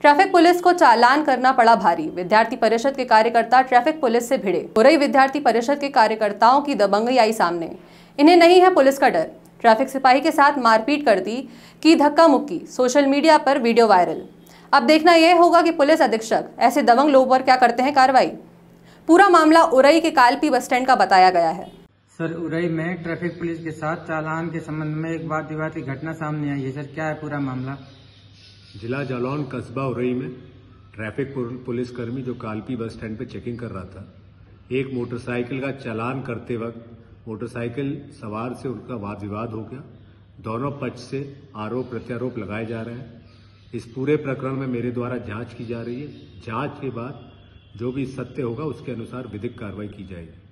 Traffic police को चालान करना पड़ा भारी। विद्यार्थी परिषद के कार्यकर्ता ट्रैफ़िक पुलिस से भिड़े। हो रही विद्यार्थी परिषद के कार्यकर्ताओं की दबंगई आई सामने। इन्हें नहीं है पुलिस का डर। ट्रैफ़िक सिपाही के साथ मारपीट कर दी की धक्का मुक्की। सोशल मीडिया पर वीडियो वायरल। अब देखना यह होगा कि पुलिस अधीक्षक ऐसे दबंग लोगों पर क्या करते हैं कार्रवाई। पूरा मामला उरई के कालपी बस स्टैंड का बताया गया है। सर, उरई में ट्रैफ़िक पुलिस के साथ चालान के संबंध में एक वाद विवाद की घटना सामने आई है। सर, क्या है पूरा मामला? जिला जालौन कस्बा उरई में ट्रैफ़िक पुलिसकर्मी जो कालपी बस स्टैंड पे चेकिंग कर रहा था। एक मोटरसाइकिल का चालान करते वक्त मोटरसाइकिल सवार से उनका वाद विवाद हो गया। दोनों पक्ष से आरोप प्रत्यारोप लगाए जा रहे हैं। इस पूरे प्रकरण में मेरे द्वारा जाँच की जा रही है। जाँच के बाद जो भी सत्य होगा, उसके अनुसार विधिक कार्रवाई की जाएगी।